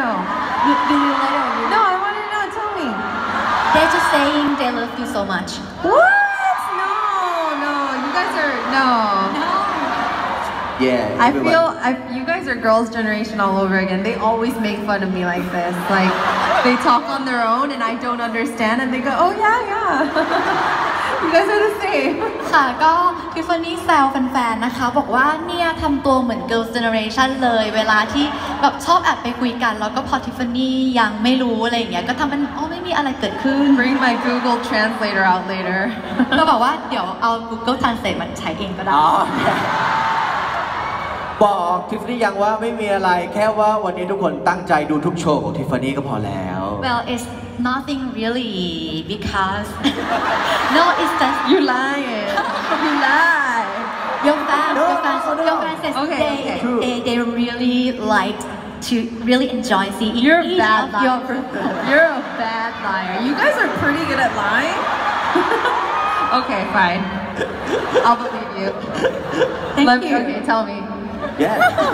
know? You, do you want to know? No, I want to know. Tell me. They're just saying they love you so much. What? No, no. You guys are no. No. Yeah I everyone. feel I, you guys are girls' generation all over again. They always make fun of me like this. Like they talk on their own and I don't understand, and they go, "Oh yeah, yeah." ค่ะก็ทิฟฟานี่แซวแฟนๆ นะคะ บอกว่าเนี่ยทำตัวเหมือน Girls Generation เลย เวลาที่แบบชอบแอบไปคุยกัน แล้วก็พอทิฟฟานี่ยังไม่รู้อะไรอย่างเงี้ยก็ทำเป็นอ๋อไม่มีอะไรเกิดขึ้น Bring my Google Translator out later. ก็บอกว่าเดี๋ยวเอา Google Translate มาใช้เองก็ได้อ๋อบอกทิฟฟานี่ยังว่าไม่มีอะไรแค่ว่าวันนี้ทุกคนตั้งใจดูทุกโชว์ของทิฟฟานี่ก็พอแล้ว Well it's nothing really because no it's just you lying. No, your fans no, no. your fans Okay, they, okay. They they really like to really enjoy seeing You're a each bad of your liar. You're a bad liar. You guys are pretty good at lying. okay, fine. I'll believe you. Thank Let you. Okay, tell me. Yeah